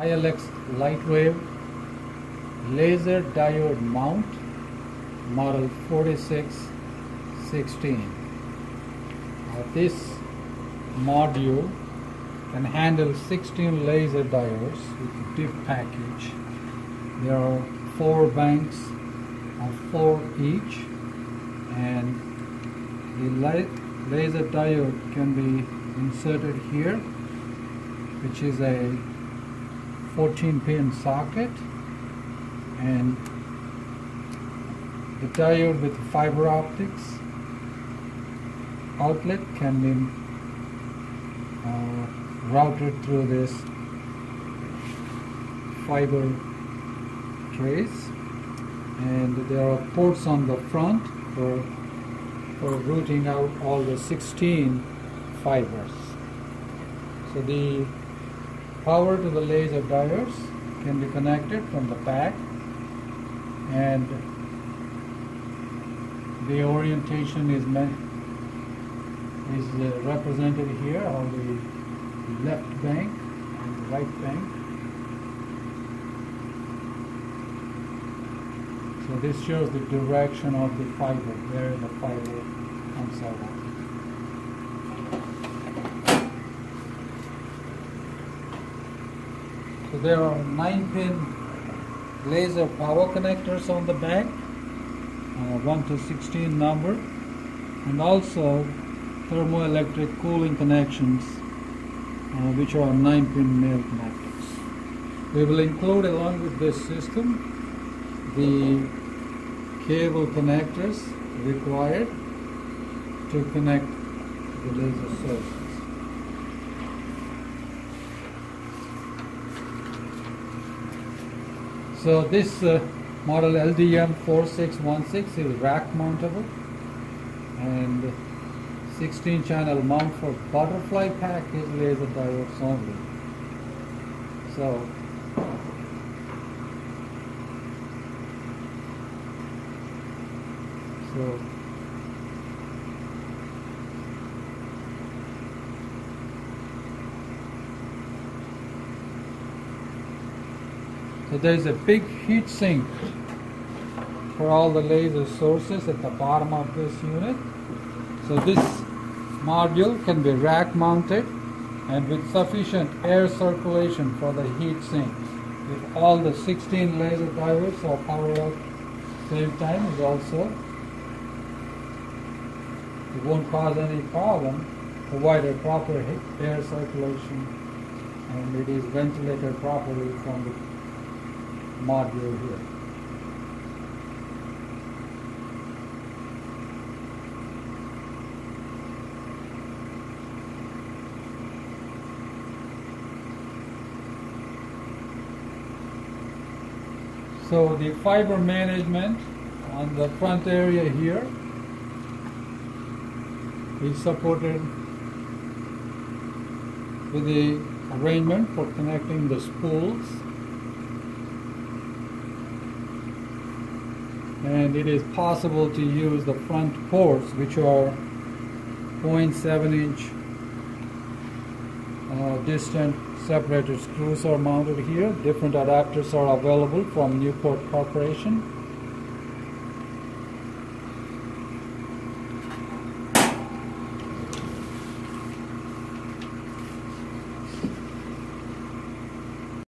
ILX Lightwave laser diode mount model 4616. Uh, this module can handle 16 laser diodes with DIP package. There are four banks of four each and the laser diode can be inserted here which is a 14 pin socket and the diode with fiber optics outlet can be uh, routed through this fiber trays and there are ports on the front for, for routing out all the 16 fibers. So the power to the laser diodes can be connected from the back and the orientation is is uh, represented here on the left bank and the right bank. So this shows the direction of the fiber, where the fiber comes out So there are 9 pin laser power connectors on the back, uh, 1 to 16 number, and also thermoelectric cooling connections, uh, which are 9 pin male connectors. We will include along with this system the cable connectors required to connect the laser source. So this uh, model LDM 4616 is rack mountable and 16 channel mount for butterfly package laser diodes only. So so So there is a big heat sink for all the laser sources at the bottom of this unit. So this module can be rack mounted and with sufficient air circulation for the heat sink. If all the 16 laser diodes are powered up same time is also it won't cause any problem provided proper air circulation and it is ventilated properly from the module here. So the fiber management on the front area here is supported with the arrangement for connecting the spools and it is possible to use the front ports which are 0.7 inch uh, distant separated screws are mounted here. Different adapters are available from Newport Corporation